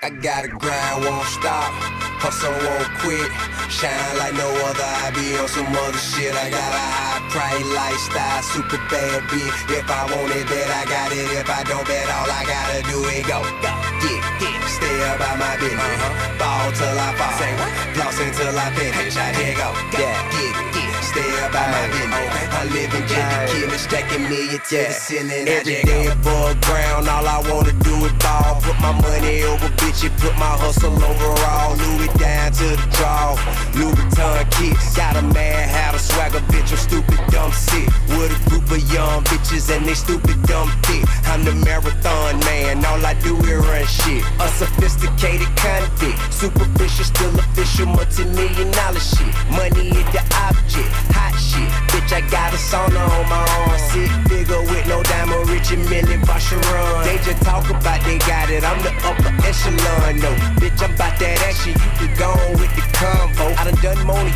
I gotta grind, won't stop. Hustle won't quit. Shine like no other. I be on some other shit. I got a high price lifestyle, super bad bitch. If I want it, bet I got it. If I don't bet, all I gotta do is go, go, get, get. Stay about my business. Uh-huh. Ball till I fall. Say what? Floss until I finish. I here go, yeah, get, get. Stay about my business. I live in Jimmy Kimmel, stacking million to the ceiling. Every day ground, all I wanna do is ball. Put my money over bitches, put my hustle over overall. Louis down to the draw. Louis Vuitton kit, got a mad hat, a swagger bitch, I'm stupid dumb sick. With a group of young bitches and they stupid dumb thick. I'm the marathon man, all I do is run shit. A sophisticated convict, superficial, still official, multi-million dollar shit. Money is the object, hot shit. Bitch, I got a sauna on my arm, sick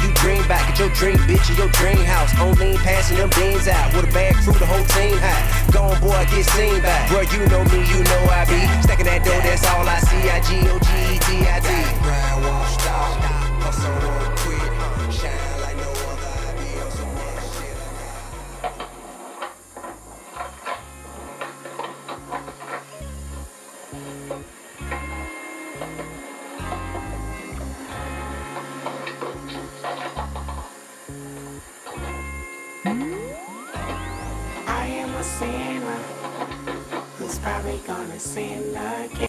you dream back at your dream bitch in your dream house. On lean passing them beans out with a bag crew, the whole team high. Gone boy, get seen back. Bro, you know me, you know I be. Stacking that dough, that's all I see. I G O G E T I T. Grind won't stop, hustle won't quit. Shine like probably gonna sin again.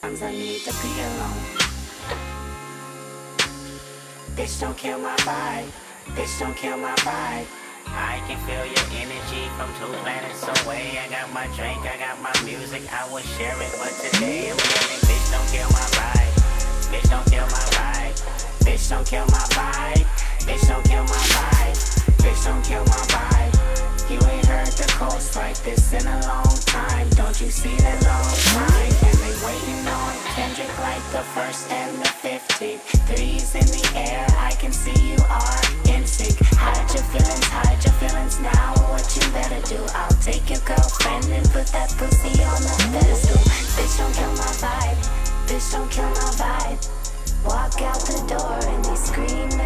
Sometimes I need to be alone. Bitch, don't kill my vibe. Bitch, don't kill my vibe. I can feel your energy from two planets away. I got my drink, I got my music, I will share it. But today I'm yelling, bitch, don't kill my vibe. Bitch, don't kill my vibe. Bitch, don't kill my vibe. Bitch, don't kill my vibe. Bitch, don't kill my vibe. You ain't heard the coast like this in a long time. Don't you see the long time? And they waiting on Kendrick like the first and the fifteenth. Threes in the air, I can see you are in sync. Hide your feelings, hide your feelings now. What you better do? I'll take your girlfriend and put that pussy on the pedestal. Bitch, don't kill my vibe. Bitch, don't kill my vibe. Walk out the door and they scream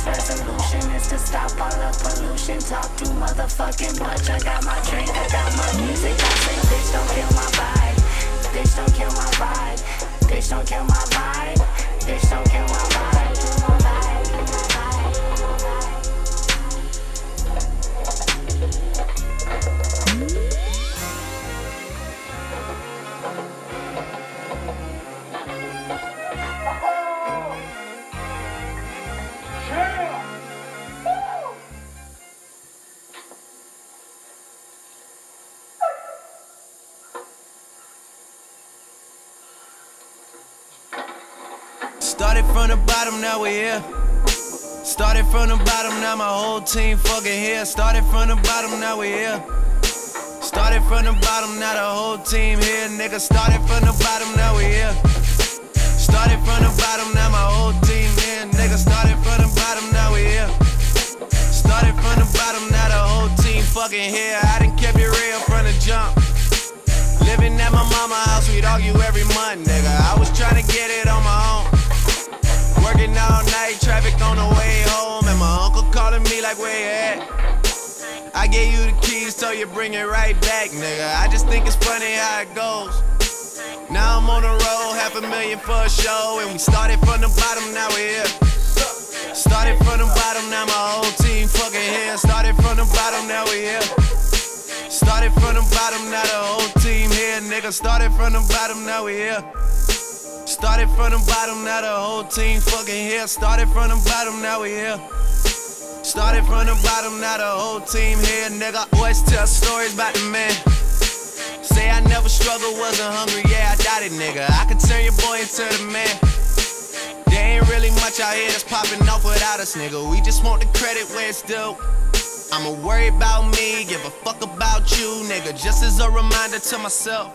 New resolution is to stop all the pollution. Talk too motherfucking much. I got my drink, I got my music. I say, bitch, don't kill my vibe. Bitch, don't kill my vibe. Bitch, don't kill my vibe. Started from the bottom, now we're here. Started from the bottom, now my whole team fucking here. Started from the bottom, now we're here. Started from the bottom, now the whole team here. Nigga, started from the bottom, now we here. Started from the bottom, now my whole team here. Nigga, started from the bottom, now we here. Started from the bottom, now the whole team fucking here. I done kept it real from the jump. Living at my mama house, we'd argue every month, nigga. I was trying to get it on my own. Working all night, traffic on the way home, and my uncle calling me like, where you at? I gave you the keys, so you bring it right back, nigga. I just think it's funny how it goes. Now I'm on the road, half a million for a show, and we started from the bottom, now we're here. Started from the bottom, now my whole team fucking here. Started from the bottom, now we're here. Started from the bottom, now the whole team here, nigga. Started from the bottom, now we're here. Started from the bottom, now the whole team fucking here. Started from the bottom, now we here. Started from the bottom, now the whole team here, nigga. Always tell stories about the man. Say I never struggled, wasn't hungry, yeah, I doubt it, nigga. I could turn your boy into the man. There ain't really much out here that's popping off without us, nigga. We just want the credit where it's due. I'ma worry about me, give a fuck about you, nigga. Just as a reminder to myself.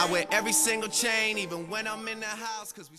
I wear every single chain, even when I'm in the house, cause we